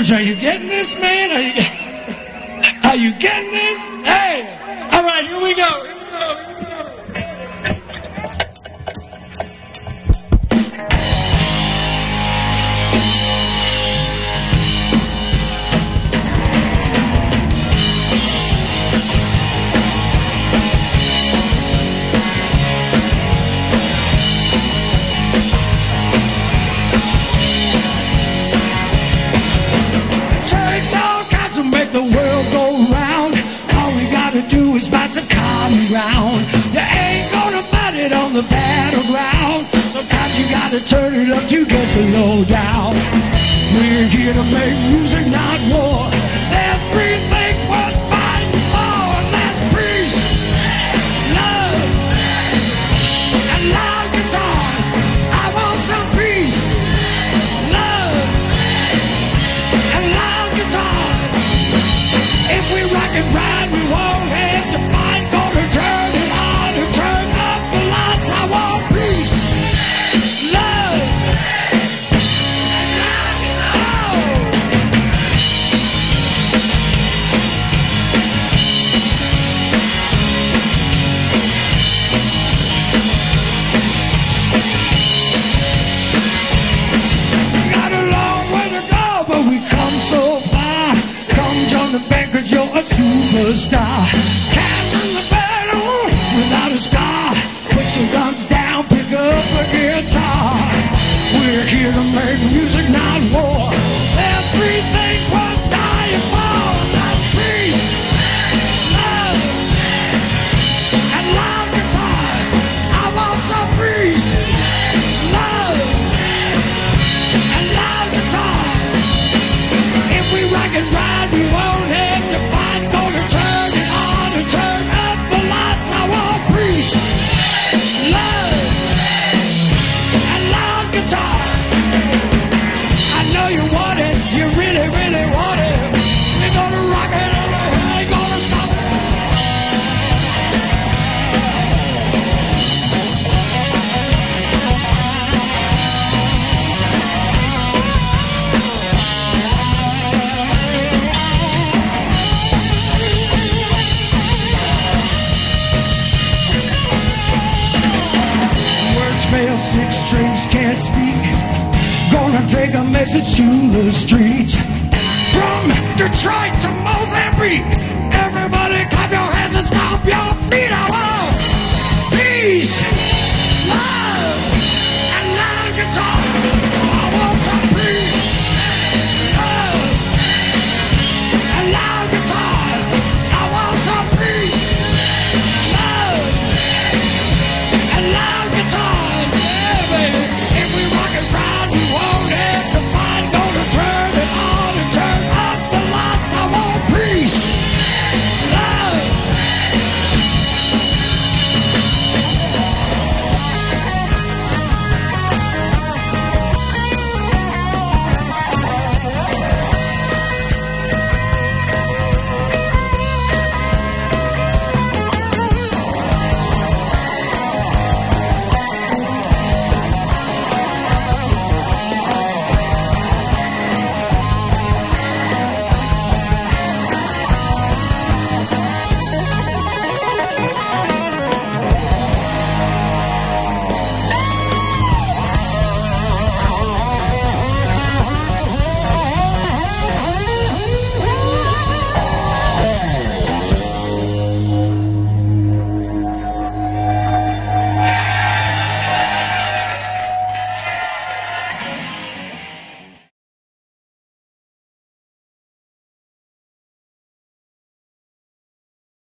Are you getting this, man? Are you, are you getting this? Hey! All right, here we go. common ground. You ain't gonna find it on the battleground. Sometimes you gotta turn it up to get the low down. We're here to make music, not war. superstar smell six strings can't speak. Gonna take a message to the streets.